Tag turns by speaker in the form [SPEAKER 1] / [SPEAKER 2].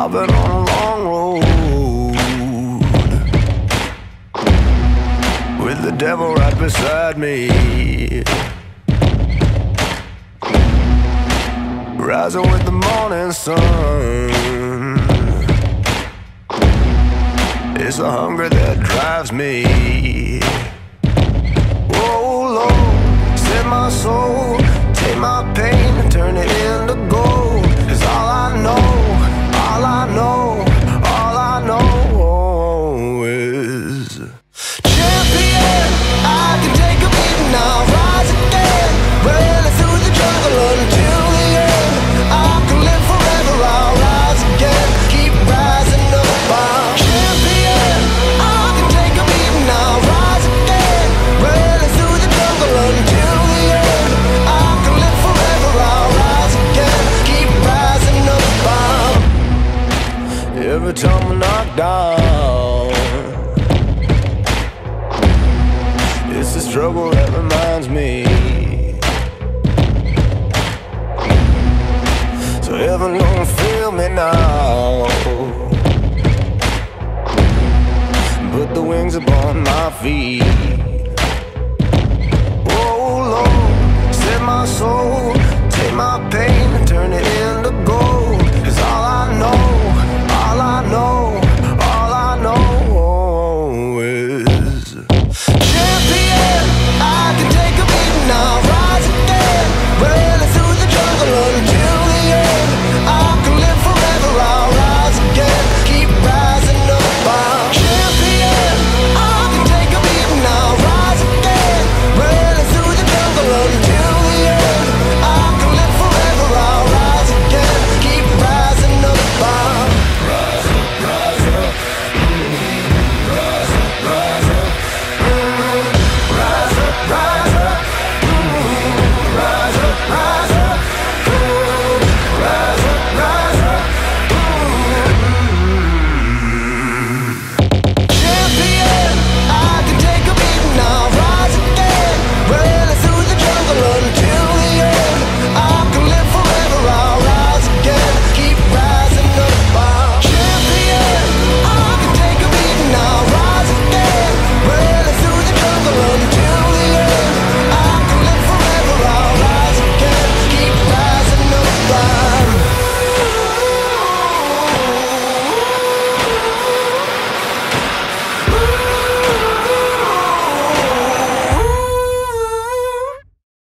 [SPEAKER 1] I've been on a long road. With the devil right beside me. Rising with the morning sun. It's the hunger that drives me. Every time I knock down. It's the struggle that reminds me. So heaven don't fail me now. Put the wings upon my feet.